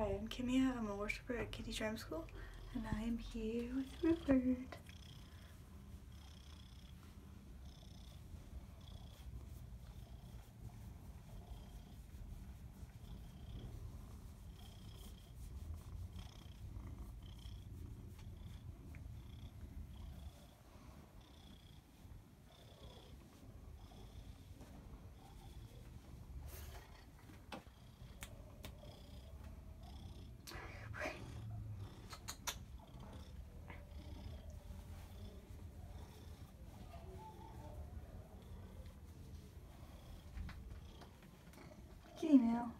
Hi, I'm Kimia. I'm a worshiper at Kitty Drum School, and I am here with Rupert. 치킨이네요.